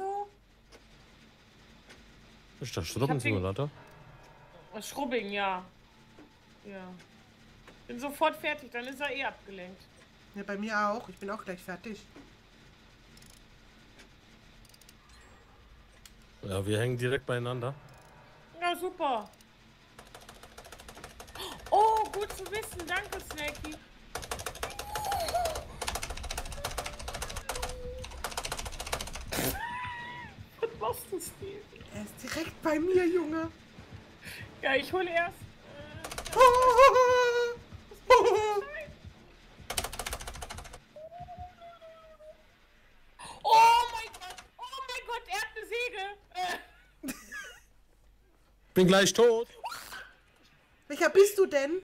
so? Ist das Schrubbensimulator? Schrubbing, ja. Ja. Bin sofort fertig, dann ist er eh abgelenkt. Ja, bei mir auch. Ich bin auch gleich fertig. Ja, wir hängen direkt beieinander. Ja, super. Oh, gut zu wissen. Danke, Snacky. Steve? Er ist direkt bei mir, Junge. Ja, ich hole erst. Oh mein Gott! Oh mein Gott, er hat eine Säge! Äh. Bin gleich tot. Welcher bist du denn?